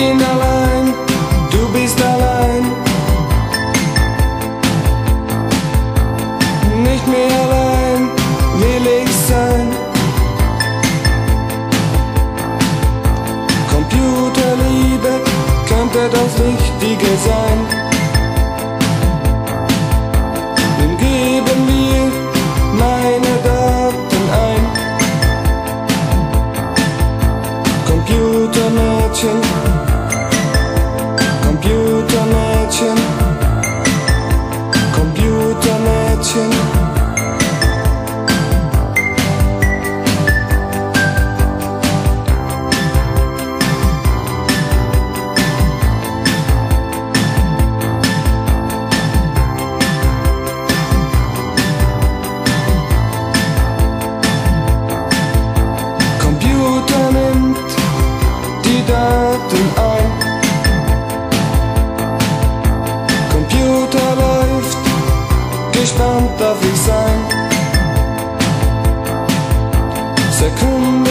bin allein, du bist allein. Nicht mehr allein will ich sein. Computerliebe könnte das Richtige sein. чем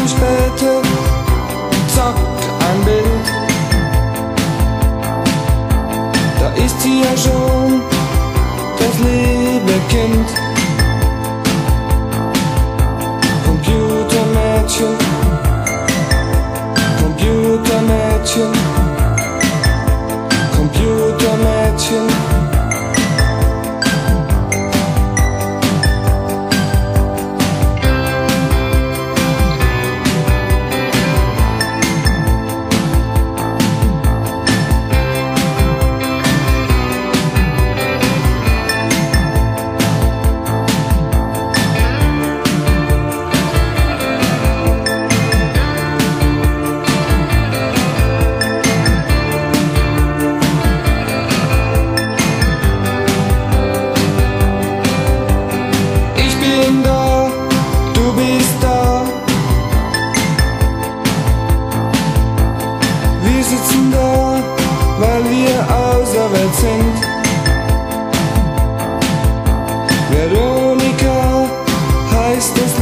später zockt ein Bild. Da ist sie ja schon. sitzen da, weil wir auserwählt sind. Veronika heißt es